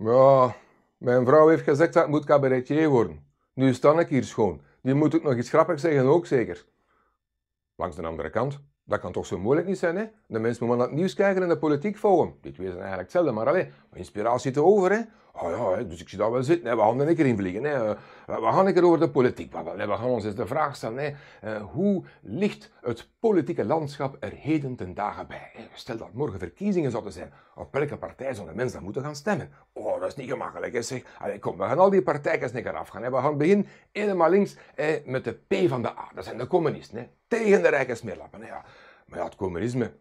Ja, mijn vrouw heeft gezegd dat ik moet cabaretier worden. Nu sta ik hier schoon. Die moet ook nog iets grappigs zeggen, ook zeker. Langs de andere kant, dat kan toch zo moeilijk niet zijn, hè? De mensen moeten naar het nieuws kijken en de politiek volgen. Die twee zijn eigenlijk hetzelfde, maar alleen, inspiratie te over, hè? Oh ja, dus ik zie dat wel zitten. Hè. We er een keer in vliegen. Hè. We gaan een over de politiek. We gaan ons eens de vraag stellen. Uh, hoe ligt het politieke landschap er heden ten dagen bij? Stel dat morgen verkiezingen zouden zijn. Op welke partij zouden mensen dan moeten gaan stemmen? Oh, dat is niet gemakkelijk. Hè, zeg. Kom, we gaan al die keer afgaan. Hè. We gaan beginnen helemaal links met de P van de A. Dat zijn de communisten. Tegen de rijke smeerlappen. Ja. Maar ja, het communisme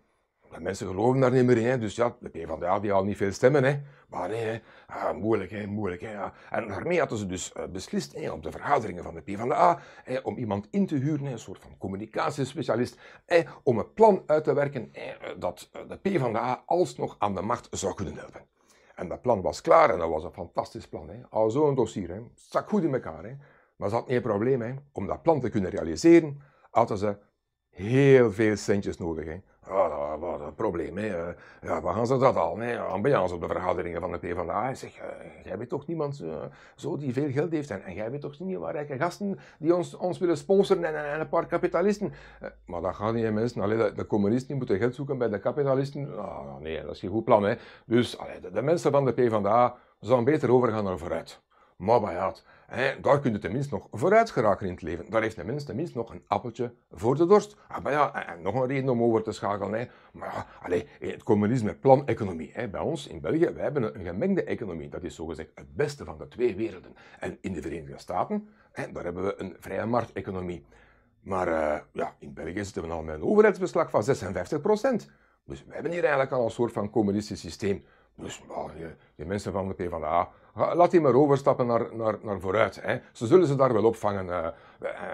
de mensen geloven daar niet meer in. Hè. Dus ja, de PvdA die haalt niet veel stemmen. Hè. Maar. Ah, moeilijk, hè, moeilijk. Hè. En daarmee hadden ze dus uh, beslist hè, op de vergaderingen van de PvdA hè, om iemand in te huren, hè, een soort van communicatiespecialist, hè, om een plan uit te werken hè, dat uh, de PvdA alsnog aan de macht zou kunnen helpen. En dat plan was klaar en dat was een fantastisch plan. Hè. Al zo'n dossier, hè. stak goed in elkaar. Hè. Maar ze had één probleem. Hè. Om dat plan te kunnen realiseren, hadden ze heel veel centjes nodig. Hè. Ja, was een probleem. Hè. Eh, ja, waar gaan ze dat al? Hè? Ambiance op de vergaderingen van de PvdA. Zeg, uh, jij bent toch niemand uh, zo die veel geld heeft. En, en jij bent toch niet wat rijke gasten die ons, ons willen sponsoren en, en een paar kapitalisten. maar dat gaat niet, mensen. Allee, de, communisten moeten geld zoeken bij de kapitalisten. Nee, dat is geen goed plan. Hè. Dus allee, de, de, mensen van de PvdA zouden beter overgaan naar vooruit. Maar ja, daar kun je tenminste nog vooruit geraken in het leven. Daar heeft de mens tenminste nog een appeltje voor de dorst. Ah, maar ja, en nog een reden om over te schakelen. Maar allez, het communisme, planeconomie. Hè. Bij ons in België, wij hebben een gemengde economie. Dat is zogezegd het beste van de twee werelden. En in de Verenigde Staten, daar hebben we een vrije markteconomie. Maar uh, ja, in België zitten we al met een overheidsbeslag van 56% Dus we hebben hier eigenlijk al een soort van communistisch systeem. Dus die, die, mensen van de PvdA, laat die maar overstappen naar, naar, naar vooruit. Hè. Ze zullen ze daar wel opvangen. Uh,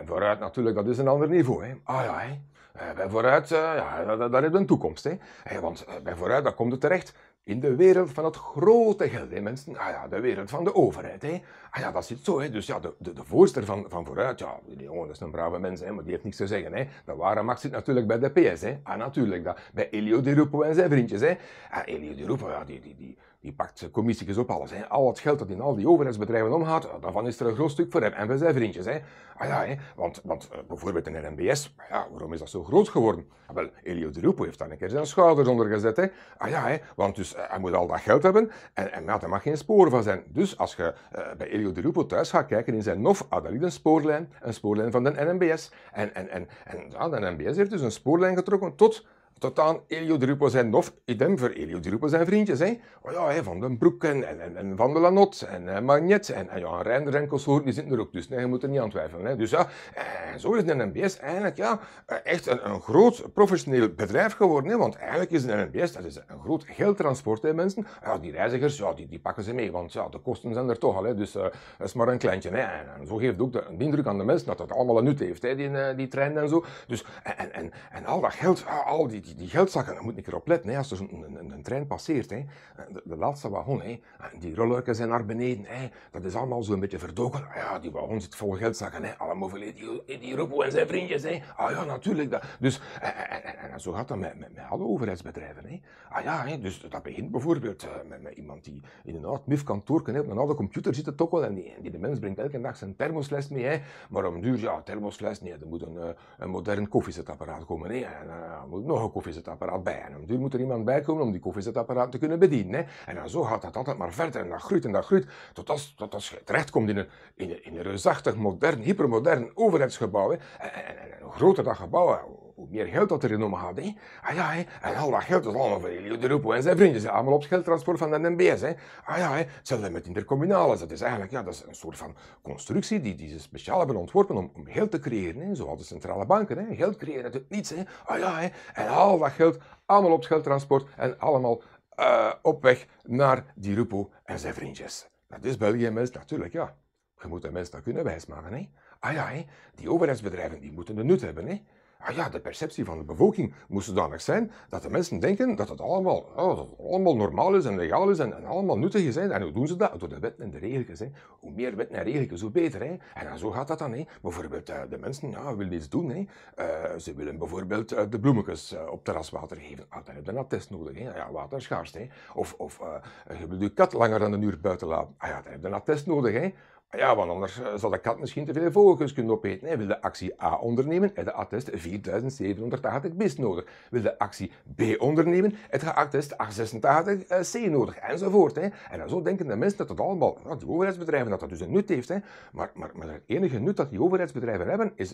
vooruit natuurlijk, dat is een ander niveau. Hè. Ah ja, hè. Uh, bij vooruit, ja, daar, daar we een toekomst. Hè. Want bij vooruit, daar komt het terecht in de wereld van het grote geld, mensen. Ah ja, de wereld van de overheid, hè. Ah ja, dat zit zo, hè. Dus ja, de, de, de voorster van, van vooruit, ja, die jongen is een brave mens, hè, maar die heeft niks te zeggen, hè. De ware macht zit natuurlijk bij de PS, hè. Ah, natuurlijk, dat, bij Elio Di Rupo en zijn vriendjes, hè. Ah, Elio Di Rupo, ja, die, die, die, die pakt commissies op alles. Hè. Al het geld dat in al die overheidsbedrijven omgaat, daarvan is er een groot stuk voor hem en voor zijn vriendjes. Hè. Ah ja, hè. want, want uh, bijvoorbeeld een RMBS, ja, waarom is dat zo groot geworden? Ah, wel, Elio de Rupo heeft daar een keer zijn schouders onder gezet. Hè. Ah ja, hè. want dus, uh, hij moet al dat geld hebben en, en ja, er mag geen spoor van zijn. Dus als je bij Elio de Rupo thuis gaat kijken in zijn NOF, ah, daar een spoorlijn, een spoorlijn van de NMBS. En, en, en, en ja, de NMBS heeft dus een spoorlijn getrokken tot tot aan Elio de Rupo zijn nof, idem voor Elio de Rupo zijn vriendjes. Hè. Oh ja, hè, Van den Broek en, en, en Van de Lanot en uh, Magnet en, en ja, Reinder en die zitten er ook. Dus nee, je moet er niet aan twijfelen. Hè. Dus ja, en zo is een NBS eigenlijk ja, echt een, een groot professioneel bedrijf geworden. Hè. Want eigenlijk is een NBS dat is een groot geldtransport, hè, mensen. Ja, die reizigers, ja, die, die pakken ze mee, want ja, de kosten zijn er toch al. Hè. Dus uh, dat is maar een kleintje. Hè. En, zo geeft ook de, de, indruk aan de mensen dat het allemaal een nut heeft, hè, die, die trein en zo. Dus, en, en, en al dat geld, al die, die, die geldzakken, moet ik erop letten. Hè, als er een, een, een, trein passeert, hè, de, de laatste wagon, hè, die rolluiken zijn naar beneden. Hè, dat is allemaal zo'n beetje verdoken. Ja, die wagon zit vol geldzakken. Hè, allemaal voor die, die Robo en zijn vriendjes. Hè. Ah ja, natuurlijk. Dat. Dus, en, en, en, zo gaat dat met, met, met alle overheidsbedrijven. Hè. Ah ja, hè, dus dat begint bijvoorbeeld met, met, iemand die in een oud MIF-kantoor op een oude computer zit toch wel. En die, de mens brengt elke dag zijn thermosles mee. Hè. Maar om duur, ja, thermosles, nee, er moet een, een modern koffiezetapparaat komen. Hè. En uh, moet nog koffiezetapparaat bij. En om moet er iemand bij komen om die koffiezetapparaat te kunnen bedienen. Hè. En dan zo gaat dat altijd maar verder en dat groeit en dat groeit. Tot als, tot als je terechtkomt in een, in een, in een reusachtig, modern, hypermodern overheidsgebouw. En, en, groter dat gebouw, meer geld dat erin omgaat. Hè. Ah ja, hè. en al dat geld is allemaal voor Elio de Rupo en zijn vrienden. Allemaal op geldtransport van de NBS. Hè. Ah ja, hè. hetzelfde met intercommunales. Dat is eigenlijk ja, dat is een soort van constructie die, die ze speciaal hebben ontworpen om, om geld te creëren. Hè. Zoals de centrale banken. Hè. Geld creëren uit het niets. Hè. Ah ja, hè. en al dat geld allemaal op geldtransport en allemaal uh, op weg naar die Rupo en zijn vriendjes. Dat is België mensen natuurlijk, ja. Je moet de mensen dat kunnen wijsmaken. Hè. Ah ja, hè. die overheidsbedrijven die moeten de nut hebben. Hè. Ah ja, de perceptie van de bevolking moest zodanig zijn dat de mensen denken dat het allemaal, oh, allemaal normaal is en legaal is en, en, allemaal nuttig is. En hoe doen ze dat? Door de wetten en de regeltjes. Hè. Hoe meer wetten en regeltjes, hoe beter. Hè. En dan, zo gaat dat dan. Hè. Bijvoorbeeld, uh, de mensen ja, willen iets doen. Hè. Uh, ze willen bijvoorbeeld uh, de bloemetjes op terraswater geven. Ah, dan heb je een attest nodig. Hè. Ja. Hè. Of, of je wilt je kat langer dan een uur buiten laten. Ah ja, dan heb je een attest nodig. Hè. Ja, want anders eh, zal de kat misschien te veel vogeltjes kunnen opeten. Hij wil de actie A ondernemen, de attest 4780 bis nodig. Wil de actie B ondernemen, de attest 886 C nodig, enzovoort. Hè. En zo denken de mensen dat het allemaal, nou, die overheidsbedrijven, dat dat dus een nut heeft. Hè. Maar, maar, maar het enige nut dat die overheidsbedrijven hebben, is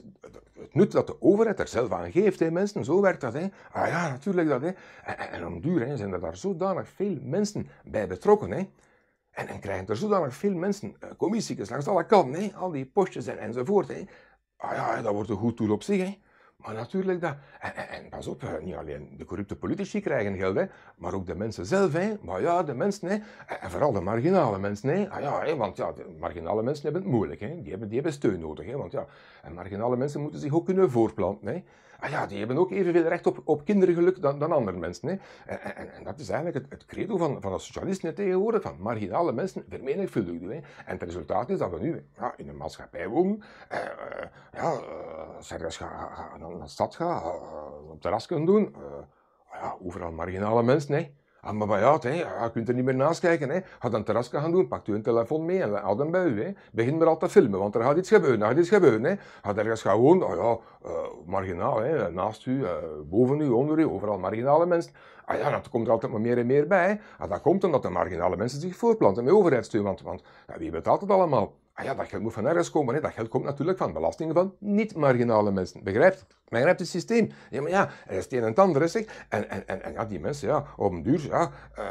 het nut dat de overheid er zelf aan geeft. Hè, mensen, zo werkt dat. Hè. Ah ja, natuurlijk dat. Hè. En, en, om duur hè, zijn er daar zodanig veel mensen bij betrokken. Hè. En dan krijgen er zodanig veel mensen uh, commissies langs alle kanten, hè? al die postjes en, enzovoort. Hè? Ah ja, dat wordt een goed doel op zich. Hè? Maar natuurlijk, dat, en, en, pas op, niet alleen de corrupte politici krijgen geld, hè, maar ook de mensen zelf. Hè. Maar ja, de mensen, hè, en vooral de marginale mensen. Hè. Ah ja, hè, want ja, de marginale mensen hebben het moeilijk. Hè. Die, hebben, die hebben steun nodig. Hè, want ja, en marginale mensen moeten zich ook kunnen voorplanten. Hè. Ah ja, die hebben ook evenveel recht op, op kindergeluk dan, dan andere mensen. Hè. En, en, en, dat is eigenlijk het, het credo van, van de socialisten tegenwoordig, van marginale mensen vermenigvuldigen. Hè. En het resultaat is dat we nu ja, in een maatschappij wonen, eh, eh ja, uh, ga, ga, naar de stad gaan, uh, op terras kunnen doen. Ja, overal marginale mensen, hè. Ah, maar hè, je kunt er niet meer naast kijken. Hè. Ga dan terras gaan doen, pak een telefoon mee en houd hem bij u. Hè. Begin maar al te filmen, want er gaat iets gebeuren. Er gaat iets gebeuren. Hè. Ga ergens gewoon, oh ja, uh, marginaal, hè, naast u, uh, boven u, onder u, overal marginale mensen. Ah ja, dat komt er altijd maar meer en meer bij. Ah, dat komt omdat de marginale mensen zich voorplanten met overheidssteun. Want, want ja, wie betaalt het allemaal? Ah ja, dat geld moet van ergens komen. Hè. Dat geld komt natuurlijk van belastingen van niet-marginale mensen. Begrijpt? Begrijpt het systeem? Ja, maar ja, er is het een en het ander. Zeg. En, en, en, en ja, die mensen, ja, op een duur, ja, uh,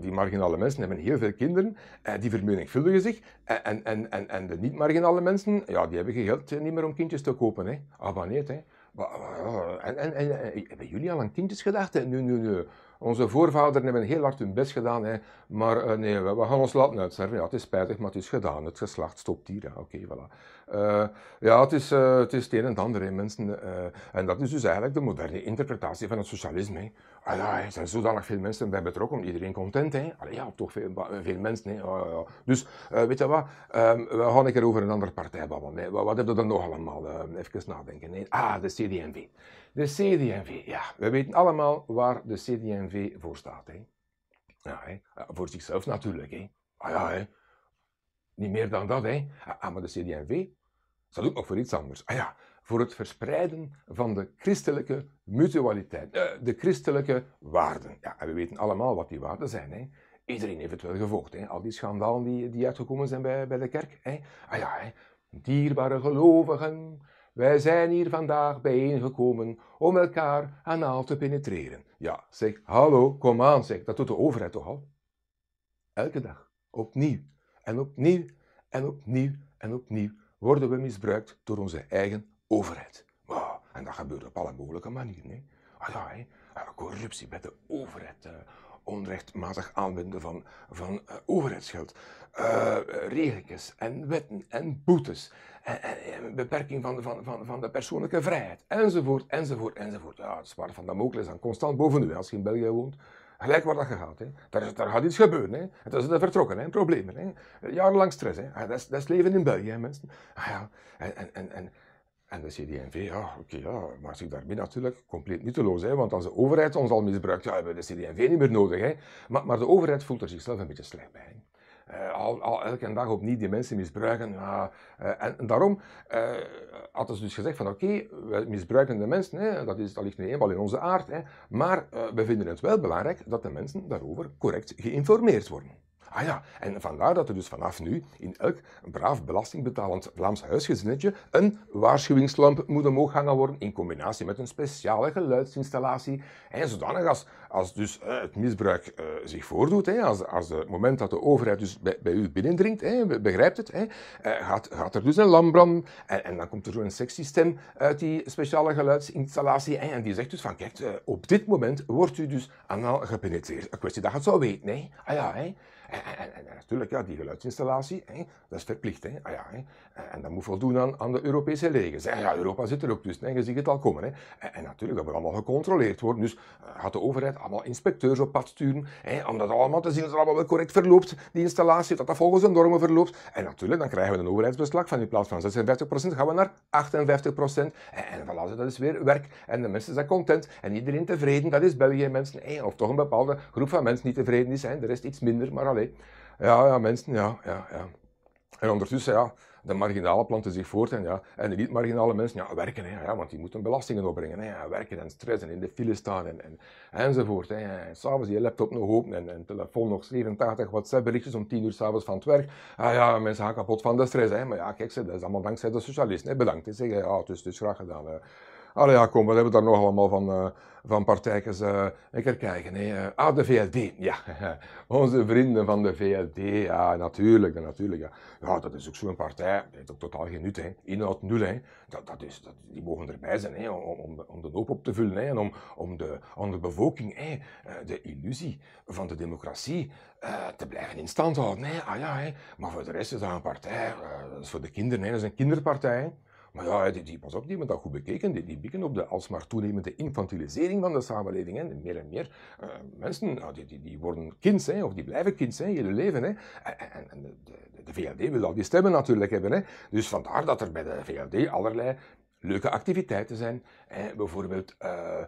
die marginale mensen hebben heel veel kinderen, uh, die vermenigvuldigen zich. En, en, en, en de niet-marginale mensen, ja, die hebben geen geld niet meer om kindjes te kopen. Hè. Ah, maar. En, en, en, hebben jullie al aan kindjes gedacht? Nu, nu, nu. Onze voorvaderen hebben heel hard hun best gedaan, hè, maar uh, nee, we, we, gaan ons laten uitsterven. Ja, het is spijtig, maar het is gedaan. Het geslacht stopt hier. Oké, voilà. Uh, ja, het is, uh, het is het een en ander, hè, mensen. en dat is dus eigenlijk de moderne interpretatie van het socialisme. Ah, ja, er zijn zodanig veel mensen bij betrokken, iedereen content. Hè. Allee, ja, toch veel, veel mensen. Hè. Oh, ja. Dus, weet je wat, um, we gaan een keer over een andere partij babbelen. Wat, wat hebben we dan nog allemaal? even nadenken. Ah, de CD&V. De CD&V, ja, we weten allemaal waar de CD&V voor staat. Hè. Ja, hè. Voor zichzelf natuurlijk. Hè. Ah ja, hè. niet meer dan dat. Hè. Ah, maar de CD&V staat ook nog voor iets anders. Ah ja, voor het verspreiden van de christelijke mutualiteit, eh, de christelijke waarden. Ja, en we weten allemaal wat die waarden zijn. Hè. Iedereen heeft het wel gevolgd, hè. al die schandalen die, die uitgekomen zijn bij, bij de kerk. Hè. Ah ja, hè. dierbare gelovigen, wij zijn hier vandaag bijeengekomen om elkaar anaal te penetreren. Ja, zeg, hallo, kom aan, zeg, dat doet de overheid toch al? Elke dag, opnieuw en opnieuw en opnieuw en opnieuw worden we misbruikt door onze eigen overheid. En dat gebeurt op alle mogelijke manieren. Hè? Ah ja, hè? corruptie bij de overheid, uh, onrechtmatig aanwenden van, van uh, overheidsgeld, uh, regeltjes en wetten en boetes, en, en, beperking van, van, van, van de persoonlijke vrijheid, enzovoort, enzovoort, enzovoort. Ja, het zwaar van Damocles dan constant boven u als je in België woont. Gelijk waar dat gaat. Hè. Daar, daar gaat iets gebeuren. Hè. Het is er vertrokken, hè. een probleem. Hè. Jarenlang stress. Hè. Dat, is, dat is leven in België, hè, mensen. Ah, ja. en, en, en, en de CD&V, ja, oké, ja, maakt zich daarmee natuurlijk compleet nutteloos. Hè, want als de overheid ons al misbruikt, ja, hebben we de CD&V niet meer nodig. Hè. Maar, maar de overheid voelt er zichzelf een beetje slecht bij. Uh, al, elke dag opnieuw die mensen misbruiken. Uh, en, daarom uh, hadden ze dus gezegd van oké, okay, we misbruiken de mensen, hè, dat, is, dat ligt nu eenmaal in onze aard, hè, maar we vinden het wel belangrijk dat de mensen daarover correct geïnformeerd worden. Ah ja, en vandaar dat er dus vanaf nu in elk braaf belastingbetalend Vlaams huisgezinnetje een waarschuwingslamp moet omhoog hangen worden in combinatie met een speciale geluidsinstallatie. En zodanig als, als dus uh, het misbruik uh, zich voordoet, hè, als, als het moment dat de overheid dus bij, bij u binnendringt, hè, begrijpt het, hè, uh, gaat, gaat er dus een lamp branden en, en dan komt er zo'n sexy stem uit die speciale geluidsinstallatie en die zegt dus van kijk, op dit moment wordt u dus anaal gepenetreerd. Een kwestie dat je het zou weten, hè. Ah ja, hè. En, natuurlijk, ja, die geluidsinstallatie, hè, dat is verplicht. Hè. Ah, ja, hè. En dat moet voldoen aan, aan de Europese regels. En ja, Europa zit er ook tussen, hè. je ziet het al komen. Hè. En, natuurlijk, dat moet allemaal gecontroleerd worden. Dus uh, gaat de overheid allemaal inspecteurs op pad sturen, hè, om dat allemaal te zien dat het allemaal wel correct verloopt, die installatie, dat dat volgens de normen verloopt. En natuurlijk, dan krijgen we een overheidsbeslag van in plaats van 56% gaan we naar 58%. En, en voilà, dat is weer werk. En de mensen zijn content en iedereen tevreden. Dat is België, mensen. Hè. Of toch een bepaalde groep van mensen die tevreden is, hè. de rest iets minder, maar Ja, ja, mensen, ja, ja, ja. En ondertussen, ja, de marginale planten zich voort en, ja, en de niet-marginale mensen ja, werken, hè, ja, want die moeten belastingen opbrengen. Hè, ja, werken en stress en in de file staan en, en, enzovoort. Hè. En s'avonds je laptop nog open en, en telefoon nog 87 WhatsApp-berichtjes om 10 uur s'avonds van het werk. Ah ja, mensen gaan kapot van de stress. Hè. Maar ja, kijk, dat is allemaal dankzij de socialisten. Hè. Bedankt. Hè. Zeggen, ja, het is graag gedaan. Allee, ja, kom, we hebben daar nog allemaal van, uh, van partijtjes. Uh, ik kijken. Hè. Ah, de VLD. Ja, onze vrienden van de VLD. Ja, natuurlijk, natuurlijk. Ja, ja dat is ook zo'n partij. Dat heeft ook totaal geen nut. Hè. Inhoud nul. Hè. Dat, dat is, dat, die mogen erbij zijn hè, om, om, de hoop op te vullen. Hè, en om, om, de, om de bevolking hè, de illusie van de democratie te blijven in stand houden. Hè. Ah, ja, hè. Maar voor de rest is dat een partij. dat is voor de kinderen. Hè. Dat is een kinderpartij. Maar ja, die, die, pas op, die dat goed bekeken. Die, die op de alsmaar toenemende infantilisering van de samenleving. Hè. Meer en meer uh, mensen nou, die, die, worden kind, hè, of die blijven kind hè, hele leven. Hè. En, en de, de, VLD wil al die stemmen natuurlijk hebben. Hè. Dus vandaar dat er bij de VLD allerlei leuke activiteiten zijn. Hè. Bijvoorbeeld uh,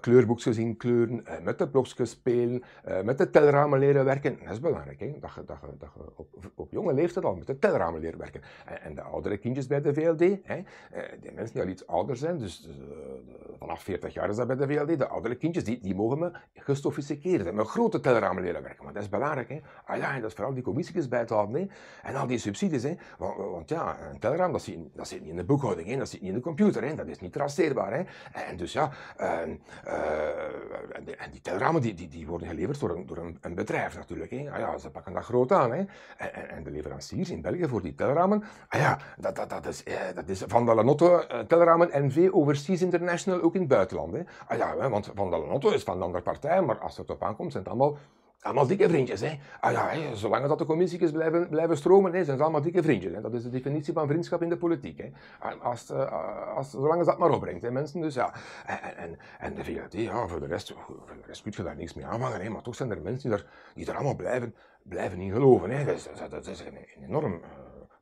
kleurboekjes inkleuren, uh, met de blokjes spelen, uh, met de telramen leren werken. Dat is belangrijk, hè? Dat, je, dat, je, dat je op, op jonge leeftijd al met de telramen leren werken. En, en de oudere kindjes bij de VLD, hè? die mensen die al iets ouder zijn, dus, dus vanaf 40 jaar is dat bij de VLD, de oudere kindjes, die, die mogen me gestofisticeerd met grote telramen leren werken. Maar dat is belangrijk, hè? Ah ja, en dat is vooral die commissies bij te houden, hè? En al die subsidies, hè? Want, want ja, een telraam, dat zit, dat zit niet in de boekhouding, hè? Dat zit niet in de computer, hè? Dat is niet traceerbaar, hè? En dus ja... Uh, en, die, en, die, telramen die, die, die, worden geleverd door een, door een, een bedrijf natuurlijk. Hè. Ah ja, ze pakken dat groot aan. Hè. En, en, de leveranciers in België voor die telramen, ah ja, dat, dat, dat, is, eh, dat is Van de Lanotto uh, Telramen NV Overseas International ook in het buitenland. Hè. Ah ja, want Van de Lanotto is van een andere partij, maar als het op aankomt zijn het allemaal allemaal dikke vriendjes. Hè. Ah ja, hè, zolang dat de commissies blijven, blijven stromen, hè, zijn ze allemaal dikke vriendjes. Hè. Dat is de definitie van vriendschap in de politiek. Hè. Als, uh, als, zolang dat maar opbrengt, hè, mensen. Dus, ja. en, en, en de VLD, ja, voor de rest, voor de rest kun je daar niks mee aanvangen. Maar toch zijn er mensen die er, die er allemaal blijven, blijven in geloven. Hè. Dat, is, dat, is een, enorm...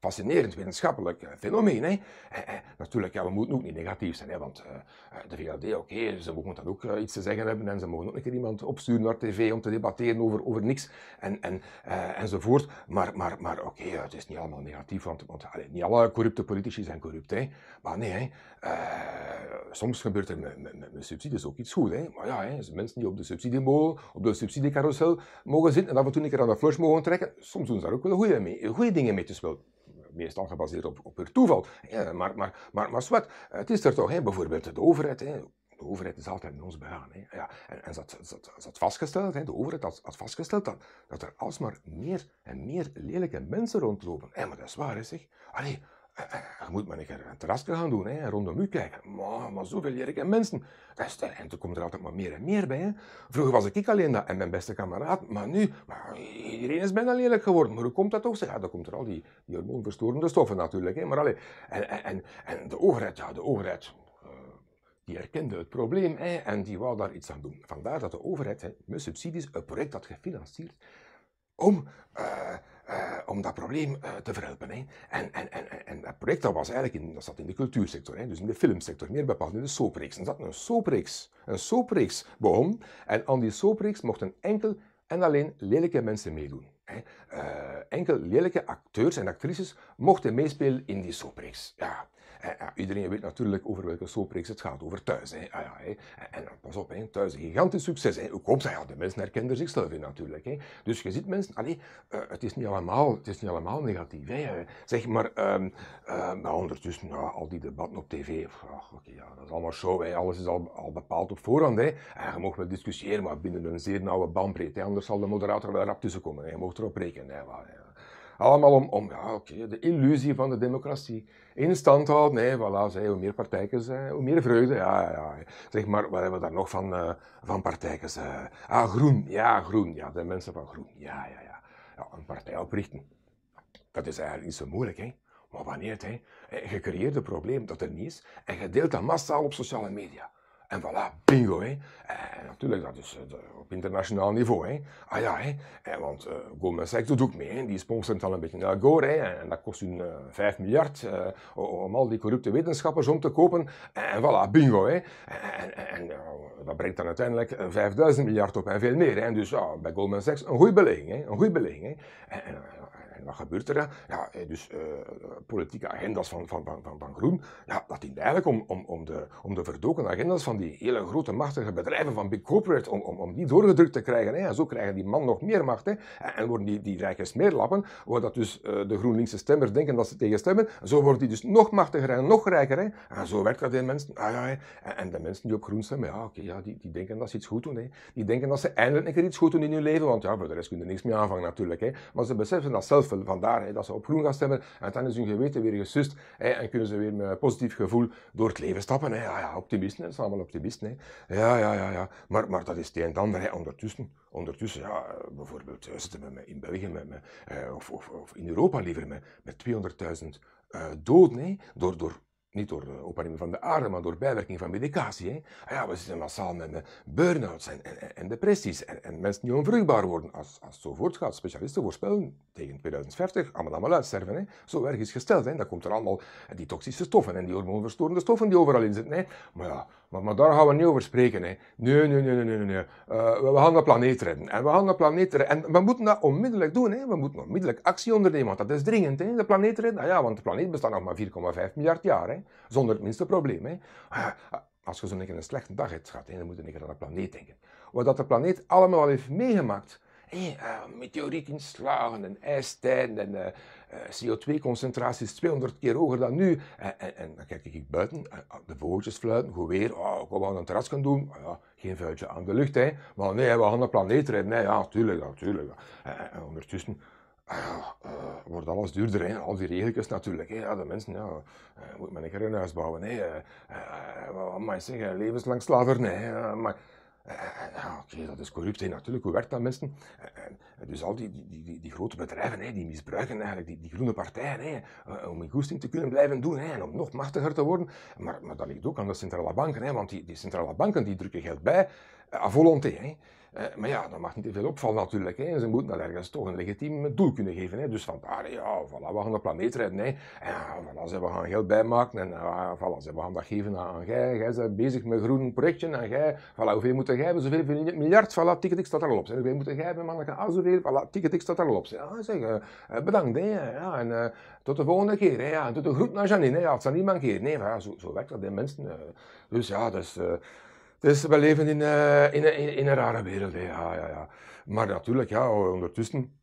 Fascinerend wetenschappelijk fenomeen. Hè. En, natuurlijk, ja, we moeten ook niet negatief zijn, hè, want de VLD, oké, ze mogen dan ook iets te zeggen hebben en ze mogen ook een keer iemand opsturen naar tv om te debatteren over, over niks en, en, enzovoort. Maar, maar, maar oké, okay, het is niet allemaal negatief, want, want allez, niet alle corrupte politici zijn corrupt. Hè. Maar nee, hè, soms gebeurt er met, met, met, subsidies ook iets goed. Hè. Maar ja, hè, mensen die op de subsidiemolen, op de subsidiecarousel mogen zitten en af en toe een keer aan de flush mogen trekken, soms doen ze daar ook wel goede, goede dingen mee. Dus wel meestal gebaseerd op, op per toeval. Ja, maar, maar, maar, maar wat, het is er toch, hè, bijvoorbeeld de overheid. Hè. De overheid is altijd in ons begaan. Hè. Ja, en, en ze, ze had vastgesteld, hè, de overheid had, vastgesteld dat, dat er alsmaar meer en meer lelijke mensen rondlopen. Maar dat is waar, hè, zeg. Allee, je moet maar een keer een terrasje gaan doen hè, en rondom u kijken. Maar, maar zoveel lelijke mensen. Dat en er komt er altijd maar meer en meer bij. Hè. Vroeger was ik alleen dat en mijn beste kameraad. Maar nu, iedereen is bijna lelijk geworden. Maar hoe komt dat toch? Ja, dan komt er al die, die hormoonverstorende stoffen natuurlijk. Hè. Maar allee, en, en, en de overheid, ja, de overheid uh, die erkende het probleem hè, en die wou daar iets aan doen. Vandaar dat de overheid hè, met subsidies een project had gefinancierd om... Uh, uh, om dat probleem uh, te verhelpen. Hè. En, en, en, en dat project dat was eigenlijk in, dat zat in de cultuursector, hè, dus in de filmsector, meer bepaald in de soapreeks. En zat een soapreeks, een soapreeks. En aan die soapreeks mochten enkel en alleen lelijke mensen meedoen. Hè. Uh, enkel lelijke acteurs en actrices mochten meespelen in die soapreeks. Ja. Ja, iedereen weet natuurlijk over welke soapreeks het gaat, over thuis. Hè. Ah, ja, hè. En, pas op, hè. thuis een gigantisch succes. Hè. Komt dat? Ja, de mensen herkennen zichzelf in natuurlijk. Hè. Dus je ziet mensen, allee, uh, het, is niet allemaal, het is niet allemaal negatief. Hè. Zeg maar, um, ondertussen, ja, al die debatten op tv, okay, ja, dat is allemaal show. Hè. Alles is al, al bepaald op voorhand. Hè. En je mag wel discussiëren, maar binnen een zeer nauwe bandbreedte. Anders zal de moderator wel rap tussenkomen. Hè. Je mag erop rekenen. Hè. Maar. Allemaal om, ja, okay, de illusie van de democratie in stand houden. Nee, voilà, zei, hoe meer partijkens, hoe meer vreugde. Ja, ja. Zeg maar, wat hebben we daar nog van, uh, van ah, groen. Ja, groen. Ja, de mensen van groen. Ja, ja, ja. Ja, een partij oprichten, dat is eigenlijk niet zo moeilijk, hè. Maar wanneer het, hè, je creëert een probleem dat er niet is en je deelt dat massaal op sociale media. En voilà, bingo. Hè. En natuurlijk, dat is uh, op internationaal niveau. Hè. Ah ja, hè. Want uh, Goldman Sachs doet ook mee. Hè. Die sponsort al een beetje naar Gore. Hè. En dat kost hun uh, 5 miljard om al die corrupte wetenschappers om te kopen. En voilà, bingo. Hè. En, en, en dat brengt dan uiteindelijk 5000 miljard op en veel meer. Hè. Dus ja, bij Goldman Sachs een goede belegging. Hè. Een goede belegging. Hè. En, en, wat gebeurt er dan? Ja, dus uh, politieke agenda's van, van, van, van, Groen, ja, dat dient eigenlijk om, om, om, de, om de verdoken agenda's van die hele grote machtige bedrijven van Big Corporate, om, om, om die doorgedrukt te krijgen. En zo krijgen die man nog meer macht. Hè. En worden die, die rijke smeerlappen, waar dat dus uh, de GroenLinkse stemmers denken dat ze tegen stemmen, zo worden die dus nog machtiger en nog rijker. Hè. En zo werkt dat in mensen. Ah, ja, en, en, de mensen die op groen stemmen, ja, ja, die, die denken dat ze iets goed doen. Hè. Die denken dat ze eindelijk een keer iets goed doen in hun leven, want ja, voor de rest kunnen ze niks meer aanvangen natuurlijk. Hè. Maar ze beseffen dat zelf vandaar hè, dat ze op groen gaan stemmen en dan is hun geweten weer gesust hè, en kunnen ze weer met een positief gevoel door het leven stappen. Hè. Ja, ja, optimisten, dat zijn allemaal optimisten. Hè. Ja, ja, ja, ja. Maar, maar dat is het een en ander. Hè. Ondertussen, ondertussen ja, bijvoorbeeld zitten we in België met, met, of, of, of, in Europa liever met, met 200.000 uh, doden hè, door, door niet door de opwarming van de aarde, maar door bijwerking van medicatie. Hè. Ah ja, we zitten massaal met, burn-outs en, en, en, depressies en, en, mensen die onvruchtbaar worden. Als, als het zo voortgaat, specialisten voorspellen tegen 2050, allemaal uitsterven. Hè. Zo erg is gesteld. Hè. Dan komt er allemaal die toxische stoffen en die hormoonverstorende stoffen die overal in zitten. Hè. Maar ja, maar, daar gaan we niet over spreken. Hè. Nee, nee, nee, nee, nee. nee. Uh, we, gaan de planeet redden. En we gaan de planeet redden. En we moeten dat onmiddellijk doen. Hè. We moeten onmiddellijk actie ondernemen, want dat is dringend. Hè. De planeet redden. Nou ja, want de planeet bestaat nog maar 4,5 miljard jaar. Hè. Zonder het minste probleem. Hè. Uh, als je zo'n een slechte dag hebt dan moet je een aan de planeet denken. Wat dat de planeet allemaal al heeft meegemaakt. Hey, uh, meteorietinslagen en ijstijden en uh, uh, CO2-concentraties 200 keer hoger dan nu. En, en, en dan kijk ik buiten, de vogeltjes fluiten, goed weer, oh, kom aan een terras gaan doen. Ja, geen vuiltje aan de lucht, hè. maar nee, we gaan de planeet redden. Nee, ja, tuurlijk, natuurlijk. En, ondertussen ja, uh, wordt alles duurder, hè. al die regeltjes natuurlijk. Hè. Ja, de mensen, ja, moet men een een huis bouwen. Hè. Uh, je zeggen, levenslang slavernij. Hè. Maar, ja, oké, dat is corrupt, natuurlijk. Hoe werkt dat, mensen? dus al die, die, die, die, grote bedrijven, hè, die misbruiken eigenlijk die, die groene partijen hè, om hun goesting te kunnen blijven doen en om nog machtiger te worden. Maar, maar dat ligt ook aan de centrale banken, want die, die centrale banken die drukken geld bij à volonté. Hè. Uh, maar ja, dat mag niet te veel opvallen natuurlijk. Hè. Ze moeten dat ergens toch een legitiem doel kunnen geven. Hè. Dus vandaar, ja, voilà, we gaan de planeet redden. Hè. En ja, voilà, we gaan geld bijmaken en uh, voilà, we gaan dat geven aan jij. Jij bent bezig met een groen projectje en jij, voilà, hoeveel moet jij hebben? Zoveel miljard, voilà, ticket staat er al op. Zeg. Hoeveel moet jij hebben, manneke? Ah, zoveel, voilà, ticket staat er al op. Ja, zeg, uh, bedankt. Hè. Ja, en tot de volgende keer. Hè. Ja, en tot de groet naar Janine. Hè. Ja, het zal niet mankeren. Nee, zo, zo werkt dat, de mensen. dus ja, dus... Dus we leven in, uh, in, in, in, een rare wereld. Hè. Ja, ja, ja. Maar natuurlijk, ja, ondertussen.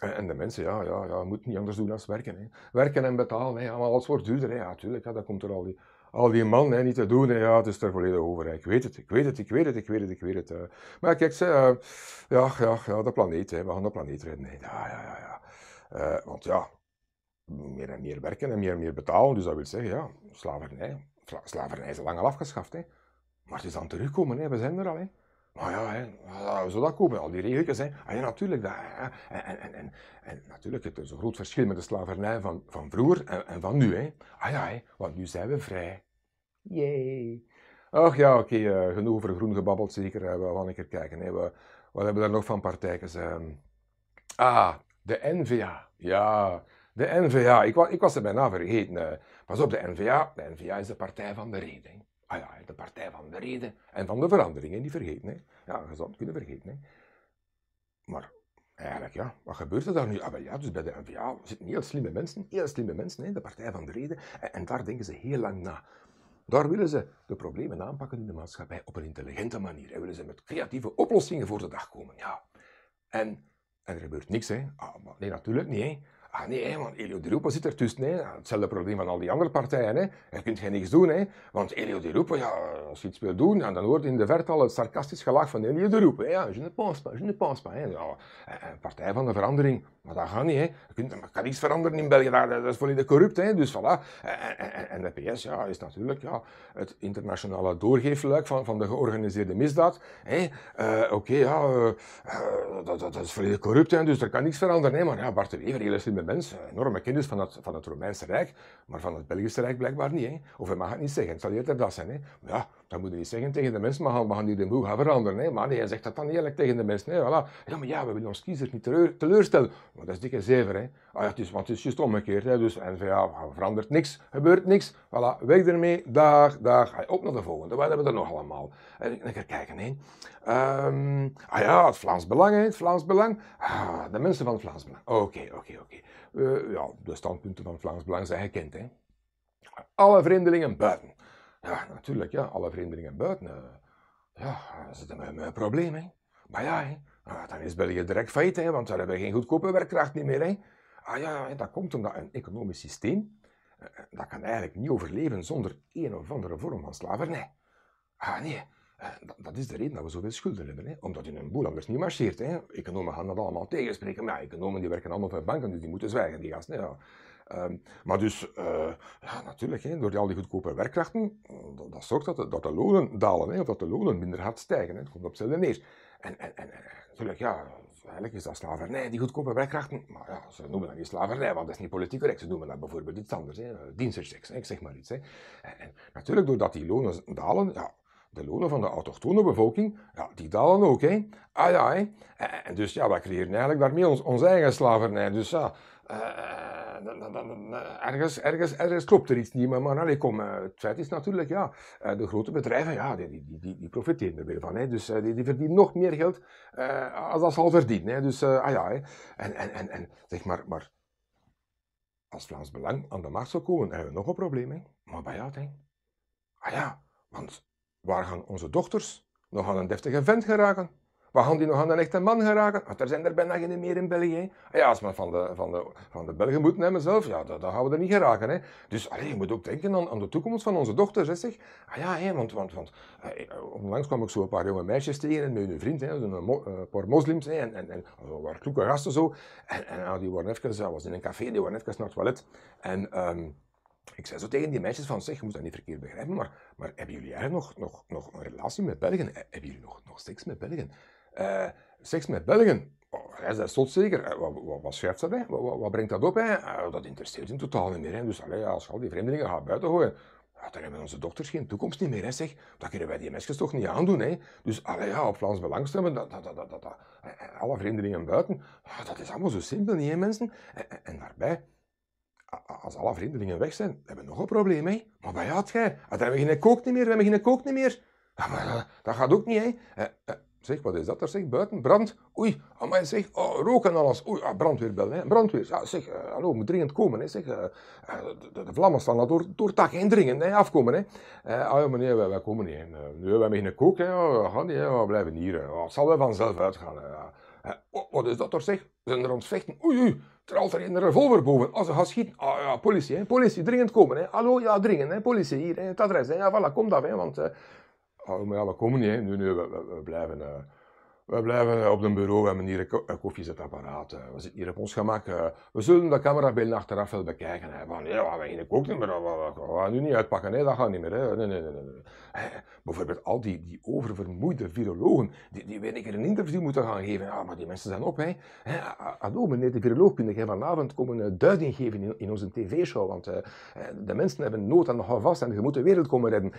En de mensen, ja, ja, ja, moeten niet anders doen dan werken. Hè. Werken en betalen, hè. maar alles wordt duurder. Hè. Ja, natuurlijk, ja, dat komt er al die, al die man hè, niet te doen. Hè. Ja, het is er volledig over. Ik weet het, ik weet het, ik weet het, ik weet het, ik weet het. Uh. Maar kijk, ze, ja, ja, ja, de planeet, hè. we gaan de planeet redden. Hè. Ja, ja, ja. ja. Want ja, meer en meer werken en meer en meer betalen. Dus dat wil zeggen, ja, slavernij. Slavernij is lang al afgeschaft. Hè. Maar het is aan terugkomen, hè. we zijn er al. Hè. Maar ja, hè, zullen dat komen, al die regeltjes. Hè. Ah, ja, natuurlijk. Dat, en, en, en, en, natuurlijk, het is een groot verschil met de slavernij van, van vroeger en, en van nu. Hè. Ah ja, hè, want nu zijn we vrij. Yay. Ach ja, oké, uh, genoeg over groen gebabbeld, zeker. We gaan een keer kijken. Hè. We, wat hebben we daar nog van partijtjes? Uh, ah, de NVA. Ja, de NVA. Ik, ik was er bijna vergeten. pas op, de NVA. De NVA is de partij van de reden. Ah ja, de partij van de reden en van de veranderingen, die vergeten. Hè. Ja, het kunnen vergeten. Hè. Maar eigenlijk, ja, wat gebeurt er daar nu? Ah, ja, dus bij de NVA zitten heel slimme mensen, heel slimme mensen, hè, de partij van de reden. En, daar denken ze heel lang na. Daar willen ze de problemen aanpakken in de maatschappij op een intelligente manier. En willen ze met creatieve oplossingen voor de dag komen. Ja. En, en er gebeurt niks, hè. Ah, nee, natuurlijk niet, hè. Ah nee, want Elio Di Rupo zit ertussen. Hè. Hetzelfde probleem van al die andere partijen. Hè. Je kunt geen niks doen. Hè. Want Elio Di Rupo, ja, als je iets wil doen, dan hoort in de verte al het sarcastisch gelach van Elio Di Rupo. Ja, je ne pense pas, je ne pense pas. Hè. Een partij van de verandering, Maar dat gaat niet, hè. Je kunt, kan niets veranderen in België, dat, dat is volledig corrupt, hè. Dus voilà. En, de PS ja, is natuurlijk ja, het internationale doorgeefluik van, van de georganiseerde misdaad. Hè. Uh, Oké, ja, dat, dat, is volledig corrupt, hè, dus er kan niets veranderen. Hè. Maar ja, Bart de Wever, hele slimme mens, enorme kennis van het, van het Romeinse Rijk, maar van het Belgische Rijk blijkbaar niet. Hè. Of hij mag het niet zeggen, het zal eerder dat zijn. Hè. Maar ja, dat moet je niet zeggen tegen de mensen, maar we gaan hier de boel gaan veranderen. Hè. Maar nee, hij zegt dat dan eerlijk tegen de mensen. Hè. Voilà. Ja, maar ja, we willen ons kiezers niet teleurstellen. Maar dat is dikke zever. Hè. Ah, ja, want het is juist omgekeerd. Hè. Dus N-VA verandert niks, gebeurt niks. Voilà, weg ermee, dag, dag. Op naar de volgende. Wat hebben we er nog allemaal? En ik kijken. Hè. Um, ah ja, het Vlaams Belang. Hè. Het Vlaams Belang. Ah, de mensen van het Vlaams Belang. Oké, oké, oké. Eh, ja, de standpunten van het Vlaams Belang zijn gekend. Hè. Alle vreemdelingen buiten. Ja, natuurlijk, ja, alle vreemdelingen buiten. Uh, ja, zitten met, een probleem. Hè. Maar ja, hè. Ah, dan is België direct failliet, hè, want daar hebben we geen goedkope werkkracht niet meer. Hè. Ah ja, dat komt omdat een economisch systeem, eh, eh, dat kan eigenlijk niet overleven zonder een of andere vorm van slavernij. Ah nee, eh, dat is de reden dat we zoveel schulden hebben. Hè? Omdat in een boel anders niet marcheert. Hè? Economen gaan dat allemaal tegenspreken. Maar ja, economen die werken allemaal voor banken, dus die moeten zwijgen, die gasten. Ja. Um, maar dus, uh, ja, natuurlijk, hè, door al die goedkope werkkrachten, dat, dat zorgt dat de, dat de lonen dalen, hè, of dat de lonen minder hard stijgen. Hè. Komt op hetzelfde neer. En, en, en natuurlijk, ja, eigenlijk is dat slavernij, die goedkope werkkrachten. Maar ja, ze noemen dat niet slavernij, want dat is niet politiek correct. Ze noemen dat bijvoorbeeld iets anders, hè, dienstrechts, ik zeg maar iets. Hè. En, natuurlijk, doordat die lonen dalen, ja, de lonen van de autochtone bevolking, ja, die dalen ook. Hè. Ah ja, hè. En, dus ja, wij creëren eigenlijk daarmee ons, onze eigen slavernij. Dus ja, ergens, ergens, ergens klopt er iets niet. Maar, maar kom, uh, het feit is natuurlijk, ja, uh, de grote bedrijven, ja, die, die, die, die profiteren er weer van. Hè. Dus die, die verdienen nog meer geld als dat ze al verdienen. Hè. Dus, ah ja, hè. En, en, en, en zeg maar, maar als Vlaams Belang aan de macht zou komen, hebben we nog een probleem. Maar bij jou, hè. Ah ja, want Waar gaan onze dochters nog aan een deftige vent geraken? Waar gaan die nog aan een echte man geraken? Want er zijn er bijna geen meer in België. Ah ja, als we van de, van de, van de Belgen moeten nemen zelf, ja, dan, gaan we er niet geraken. Hè. Dus allee, je moet ook denken aan, aan de toekomst van onze dochters. Hè, zeg. Ah ja, hè, want, want, want eh, onlangs kwam ik zo een paar jonge meisjes tegen met hun vriend, hè, een, een paar moslims, hè, en, en, en waren kloeke gasten zo. En, en ja, die waren even, dat was in een café, die waren even naar het toilet. En... Um, ik zei zo tegen die meisjes van, zeg, je moet dat niet verkeerd begrijpen, maar, maar hebben jullie eigenlijk nog, nog, nog een relatie met Belgen? Eh, hebben jullie nog, nog seks met Belgen? Uh, seks met Belgen? Oh, zei tot zeker. Eh, wat, wat, schrijft dat? Hè? Wat, wat, brengt dat op? Uh, dat interesseert hem totaal niet meer. Hè? Dus allee, als je al die vreemdelingen gaat buiten gooien, dan hebben onze dochters geen toekomst niet meer. Hè, zeg. Dat kunnen wij die meisjes toch niet aandoen. Hè? Dus allee, ja, op Vlaams Belang stemmen, dat, dat, dat, dat, dat, alle vreemdelingen buiten, dat is allemaal zo simpel, niet hè, mensen? En, en daarbij als alle vreemdelingen weg zijn, hebben we nog een probleem, hè? Maar wat had jij? Ah, dan hebben we geen kook niet meer, we hebben geen kook niet meer. Dat, dat gaat ook niet, hè? Eh, eh, zeg, wat is dat er, zeg? Buiten, brand. Oei, amai, zeg, oh, rook en alles. Oei, ah, brandweer hè? Brandweer. Ja, zeg, uh, hallo, moet dringend komen, hè? Zeg, de, de, vlammen staan daar door, door heen dringen, hè? Afkomen, hè? ah ja, meneer, wij, wij komen niet, hè? Hebben geen kook, hè? We gaan niet, hè? We blijven hier, Het zal wel vanzelf uitgaan, oh, wat is dat er, zeg? We zijn er aan het vechten. Oei, oei. Er altijd een revolver boven. Als ze gaan schieten, ah ja, politie, hè, politie, dringend komen. Hè. Hallo, ja, dringend, hè, politie, hier, hè, het adres. Hè. Ja, voilà, kom hè, want... Oh, maar ja, we komen niet, hè. Nu, nu, we, we, we blijven... We blijven op een bureau, we hebben hier een koffiezetapparaat. Eh, we zitten hier op ons gemak. Eh, we zullen de camerabeelden achteraf wel bekijken. Van, ja, we gaan ook niet meer. We gaan nu niet uitpakken, nee, dat gaat niet meer. Hè. Nee, nee, nee. Bijvoorbeeld al die, die oververmoeide virologen, die, die weet ik een interview moeten gaan geven. Ja, maar die mensen zijn op. Hè. Hallo, meneer de viroloog, kun jij vanavond komen duiding geven in, onze tv-show? Want de mensen hebben nood aan de vast en je moet de wereld komen redden.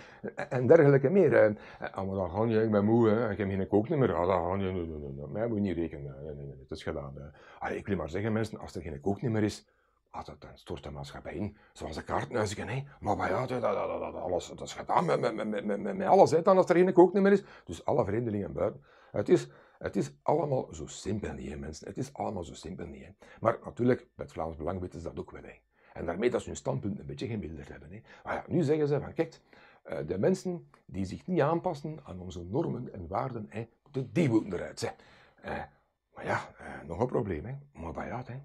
En dergelijke meer. Uh, maar dan ga je, ik ben moe, hè. ik heb geen kook meer. Ja, dan nee, nee, nee, mij moet je niet rekenen. Nee, nee, nee, het is gedaan. Ik wil maar zeggen, mensen, als er geen kook meer is, ah, dan stort de maatschappij in. Zoals de kaartnuizen, hè. Maar, ja, dat, dat, dat, alles, dat is gedaan met, met, met, met, met alles, als er geen kook meer is. Dus alle vreemdelingen buiten. Het is, het is allemaal zo simpel niet, mensen. Het is allemaal zo simpel niet. Maar natuurlijk, bij het Vlaams Belang weten ze dat ook wel. Hè. En daarmee dat ze hun standpunt een beetje gemilderd hebben. Hè. Maar ja, nu zeggen ze van, kijk, eh, de mensen die zich niet aanpassen aan onze normen en waarden, hè, de, die moeten eruit zijn. Uh, maar ja, uh, nog een probleem, hè. Maar bij jou, hè.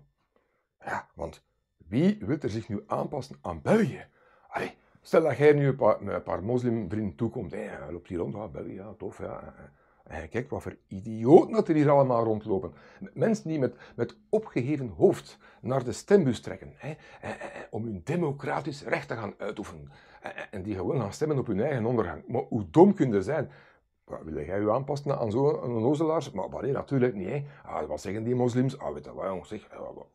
Ja, want wie wil er zich nu aanpassen aan België? Stel dat jij nu een paar, een paar moslimvrienden toekomt, hè, loopt hier rond, België, ja, tof, ja. En kijk wat voor idioten dat er hier allemaal rondlopen. Mensen die met, met opgeheven hoofd naar de stembus trekken. Hè, om hun democratisch recht te gaan uitoefenen. En die gewoon gaan stemmen op hun eigen ondergang. Maar hoe dom kun je zijn? Wil jij je aanpassen aan zo'n onnozelaars? Maar, nee, natuurlijk niet. Hè. Ah, wat zeggen die moslims? Ah, weet je wat, zeg,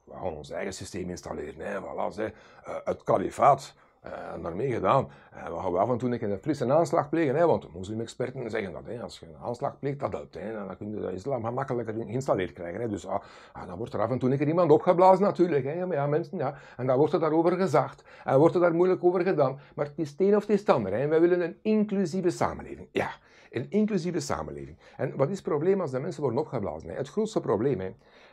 we gaan ons eigen systeem installeren. Hè. Voilà, zeg. Uh, het kalifaat. Uh, en daarmee gedaan. Uh, we gaan af en toe een frisse aanslag plegen, hè, want moslimexperten zeggen dat. Hè, als je een aanslag pleegt, dat helpt. Hè, dan kun je de islam gemakkelijker geïnstalleerd krijgen. Hè. Dus ah, ah, dan wordt er af en toe een iemand opgeblazen natuurlijk. Hè, maar ja, mensen, ja. En dan wordt er daarover gezegd. En wordt er daar moeilijk over gedaan. Maar het is het een of het is. Hè. Wij willen een inclusieve samenleving. Ja, een inclusieve samenleving. En wat is het probleem als de mensen worden opgeblazen? Hè? Het grootste probleem, hè,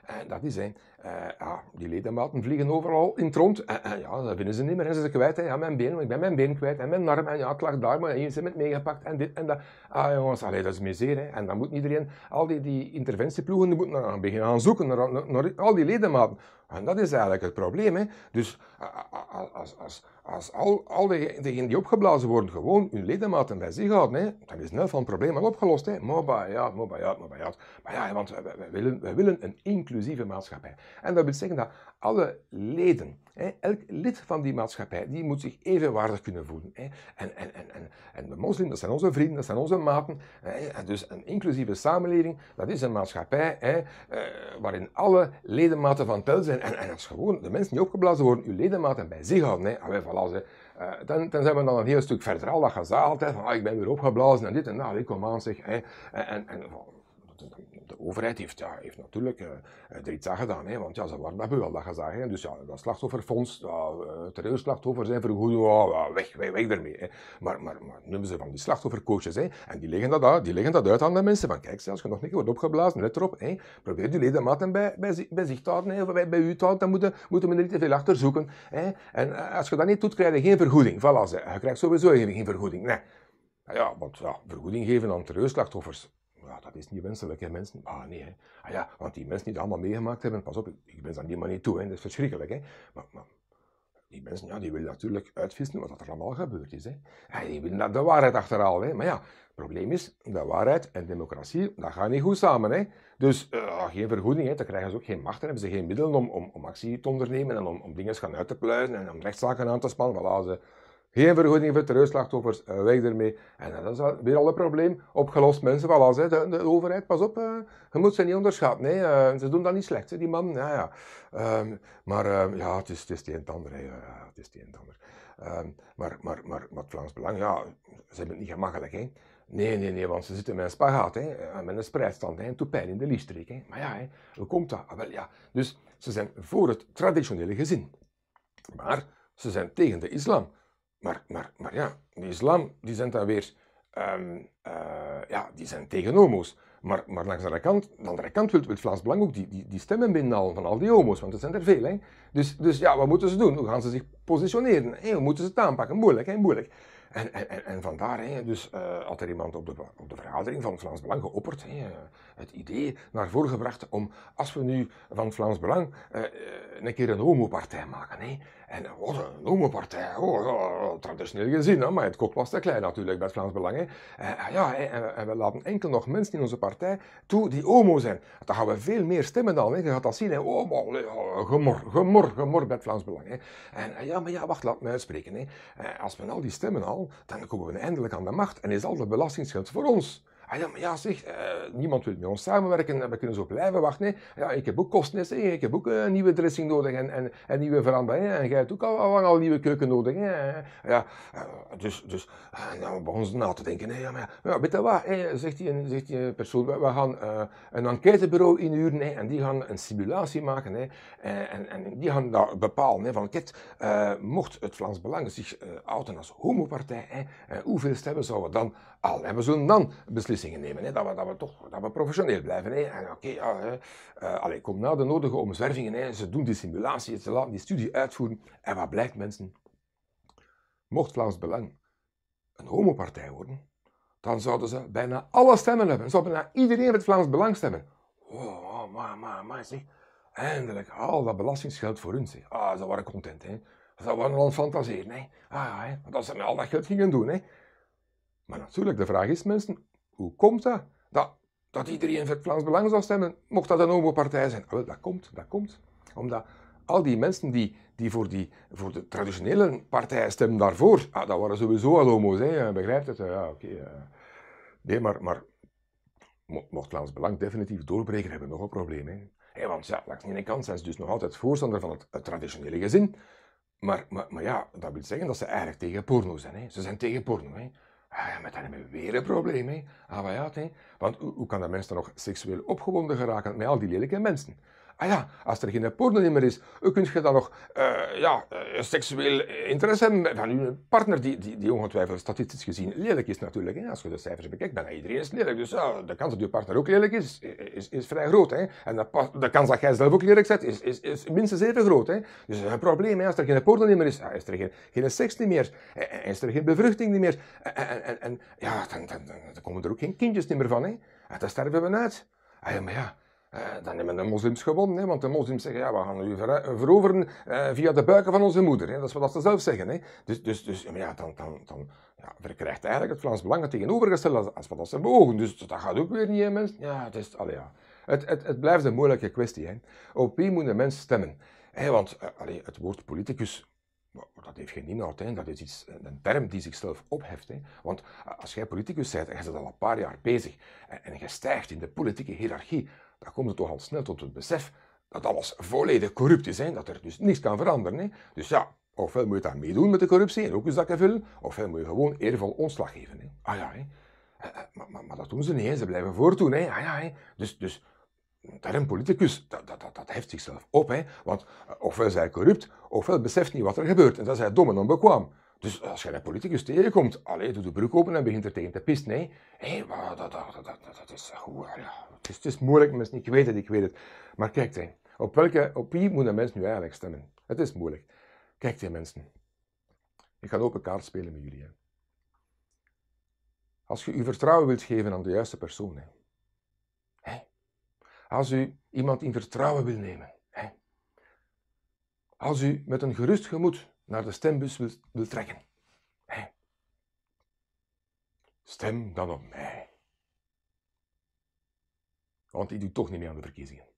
uh, dat is, hè, uh, ja, die ledematen vliegen overal in het rond. En, en ja, dat vinden ze niet meer. En ze zijn kwijt. Hè. Ja, mijn been, ik ben mijn been kwijt. En mijn arm. En ja, het lag daar, maar je bent meegepakt. En dit en dat. Ah jongens, allee, dat is misère. Hè. En dan moet iedereen, al die, die interventieploegen, die moeten gaan beginnen gaan zoeken naar al die ledematen. En dat is eigenlijk het probleem. Hè. Dus als, als, als al, al diegenen die opgeblazen worden gewoon hun ledematen bij zich houden, hè, dan is snel van het probleem al opgelost. Hè. Ja, maar ja, maar ja. Want wij, willen, wij willen een inclusieve maatschappij. En dat wil zeggen dat alle leden, elk lid van die maatschappij, die moet zich evenwaardig kunnen voelen. En, en, en, en, de moslims, dat zijn onze vrienden, dat zijn onze maten. Dus een inclusieve samenleving, dat is een maatschappij eh, waarin alle ledematen van tel zijn. En, als gewoon de mensen die opgeblazen worden, uw ledematen bij zich houden. Uh, dan, dan, zijn we dan een heel stuk verder. Al dat gezaal ah, ik ben weer opgeblazen en dit en dat. Ik kom aan, zeg. En, en, overheid heeft, ja, heeft natuurlijk uh, er iets aan gedaan, hè, want ja, ze waren wel dat gezegd. Dus ja, dat slachtofferfonds, ja, uh, terreurslachtoffers zijn vergoed, ja, weg, weg, weg ermee. Hè. Maar, maar, maar noemen ze van die slachtoffercoaches, hè, en die leggen, dat uit, die leggen dat uit aan de mensen. Van kijk, als je nog niet wordt opgeblazen, let erop, hè, probeer die ledematen bij, bij, bij zich te houden, hè, of bij, bij u te houden, dan moeten, moeten we er niet te veel achter zoeken. Hè. En eh, als je dat niet doet, krijg je geen vergoeding. Voilà, je krijgt sowieso geen vergoeding. Nee. Ja, want ja, vergoeding geven aan terreurslachtoffers, ja, dat is niet wenselijk, hè, mensen. Ah, nee. Ah, ja, want die mensen die het allemaal meegemaakt hebben, pas op, ik, ben aan die manier toe, hè. dat is verschrikkelijk. Hè. Maar, maar die mensen, ja, die willen natuurlijk uitvissen wat er allemaal gebeurd is. Hè. Ja, die willen de waarheid achterhalen. Hè. Maar ja, het probleem is, de waarheid en democratie, dat gaat niet goed samen. Hè. Dus uh, geen vergoeding, hè. dan krijgen ze ook geen macht, dan hebben ze geen middelen om, om, om actie te ondernemen en om, om dingen gaan uit te pluizen en om rechtszaken aan te spannen. Voilà, ze, geen vergoeding voor terreurslachtoffers, uh, weg ermee. En dat is weer al een probleem. Opgelost mensen, voilà, hè, de, overheid, pas op, uh, je moet ze niet onderschatten. Nee, uh, ze doen dat niet slecht, hè, die man. Ja, ja. Um, maar uh, ja, het is, het is het een en ander. Hè, het is het een en ander. Um, maar, maar, maar, maar het Vlaams Belang, ja, ze hebben het niet gemakkelijk. Hè. Nee, nee, nee, want ze zitten met een spagaat, hè, met een spreidstand, hè, een toepijn in de liefstreek. Maar ja, hè, hoe komt dat? Ah, wel, ja. Dus ze zijn voor het traditionele gezin. Maar ze zijn tegen de islam. Maar, maar, maar ja, de islam, die zijn dan weer, um, uh, ja, die zijn tegen homo's. Maar, maar langs de andere kant, de andere kant wil, wil Vlaams Belang ook die, die, die stemmen van al die homo's, want er zijn er veel. Hè? Dus, dus ja, wat moeten ze doen? Hoe gaan ze zich positioneren? Hoe moeten ze het aanpakken? Moeilijk, hè? moeilijk. En, en, en vandaar, hè, dus uh, had er iemand op de, op de vergadering van Vlaams Belang geopperd, hè, het idee naar voren gebracht om, als we nu van Vlaams Belang een keer een homopartij maken. Hè, en wat een homopartij, oh, oh, traditioneel gezien, hè, maar het kot was te klein natuurlijk bij het Vlaams Belang. Hè. Uh, ja, en, en, we laten enkel nog mensen in onze partij toe die homo zijn. Dan gaan we veel meer stemmen dan. Hè. Je gaat dat zien, hè. Oh, maar, gemor, gemor, gemor bij het Vlaams Belang. Hè. En ja, maar ja, wacht, laat me uitspreken. Hè. als we al die stemmen al, dan komen we eindelijk aan de macht en is al de belastingsgeld voor ons. Ah ja, ja zeg, uh, niemand wil met ons samenwerken, we kunnen zo blijven wachten. Ja, ik heb ook kosten, ik heb ook een nieuwe dressing nodig en, en, en nieuwe veranderingen. En jij hebt ook al, al, nieuwe keuken nodig. Hè. Ja, uh, dus, dus uh, nou, begonnen ze na te denken. Hè. Ja, maar ja, weet je wat, hè, zegt, die, zegt die persoon, we, gaan een enquêtebureau inhuren hè, en die gaan een simulatie maken. Hè, en, en die gaan dat bepalen. Hè, van, kijk, mocht het Vlaams Belang zich outen als homopartij, hè, hoeveel stemmen zouden we dan al? En we zullen dan beslissingen nemen. Hè, dat, we, dat we toch dat we professioneel blijven. Oké, okay, ja, uh, kom na de nodige omzwervingen. Hè. Ze doen die simulatie, ze laten die studie uitvoeren. En wat blijkt, mensen? Mocht Vlaams Belang een homopartij worden, dan zouden ze bijna alle stemmen hebben. Zouden bijna iedereen met Vlaams Belang stemmen. Oh, maar, maar, maar, zeg. Eindelijk, al dat belastingsgeld voor hun, zeg. Ah, ze waren content, hè. Ze waren al fantaseren, hè. Ah, hè. Dat ze met al dat geld gingen doen, hè. Maar natuurlijk, de vraag is, mensen, hoe komt dat? Dat dat iedereen voor het Vlaams Belang zou stemmen, mocht dat een homo-partij zijn. Wel, dat komt, dat komt. Omdat al die mensen die, die, voor, die voor de traditionele partijen stemmen daarvoor, ah, dat waren sowieso al homo's, hè, begrijpt het? Ja, oké. nee, maar, maar mocht Vlaams Belang definitief doorbreken, hebben we nog een probleem. Hè. want ja, langs de ene kant zijn ze dus nog altijd voorstander van het, traditionele gezin. Maar, maar, maar, ja, dat wil zeggen dat ze eigenlijk tegen porno zijn. Hè. Ze zijn tegen porno. Hè. Ah, met dan hebben we weer een probleem. Hè. Ah, ja. Want hoe, hoe kan dat mensen nog seksueel opgewonden geraken met al die lelijke mensen? Ah ja, als er geen porno meer is, kun je dan nog uh, ja, uh, seksueel interesse hebben van uw partner, die, die, die ongetwijfeld statistisch gezien lelijk is natuurlijk. Hè. Als je de cijfers bekijkt, bijna iedereen is lelijk. Dus de kans dat je partner ook lelijk is, is, is vrij groot. Hè. En de, kans dat jij zelf ook lelijk bent, is, is, is minstens even groot. Hè. Dus een probleem, hè. als er geen porno meer is, is er geen, geen seks meer, is er geen bevruchting meer. En, en, ja, dan, dan, dan, komen er ook geen kindjes meer van. Hè. En dan sterven we uit. Ah, ja, maar ja, dan hebben de moslims gewonnen, hè, want de moslims zeggen, ja, we gaan u veroveren uh, via de buiken van onze moeder. Hè. Dat is wat ze zelf zeggen. Hè. Dus, dus, dus ja, dan, dan, dan ja, verkrijgt eigenlijk het Vlaams Belang het tegenovergestelde als, wat ze beogen. Dus dat gaat ook weer niet, mensen. Ja, het, is, allee, ja. Het, het, het blijft een moeilijke kwestie. Hè. Op wie moet de mens stemmen? Hè, want allee, het woord politicus dat heeft geen inhoud, hè. dat is iets, een term die zichzelf opheft. Hè. Want als jij politicus bent en je bent al een paar jaar bezig en, en je stijgt in de politieke hiërarchie, dan komt het toch al snel tot het besef dat alles volledig corrupt is, hè? dat er dus niets kan veranderen. Hè? Dus ja, ofwel moet je daar meedoen met de corruptie en ook eens zakken vullen, ofwel moet je gewoon eervol ontslag geven. Hè? Ah ja, hè? Eh, eh, maar, maar, dat doen ze niet, ze blijven voortdoen. Hè? Ah ja, hè? Dus, dus een politicus, dat, dat, dat, dat heft zichzelf op. Hè? Want eh, ofwel zij corrupt, ofwel beseft niet wat er gebeurt. En dat is hij dom en onbekwaam. Dus als je een politicus tegenkomt, allee, doe de broek open en begint er tegen te pisten. Hé, hey, dat, is goed. Het, is, moeilijk, mensen. Ik weet het, ik weet het. Maar kijk, op, welke, op wie moet een mens nu eigenlijk stemmen? Het is moeilijk. Kijk, die mensen. Ik ga open kaart spelen met jullie. Hè. Als je je vertrouwen wilt geven aan de juiste persoon. Hè. Als u iemand in vertrouwen wil nemen. Hè. Als u met een gerust gemoed naar de stembus wil, wil trekken. Stem dan op mij. Want die doet toch niet mee aan de verkiezingen.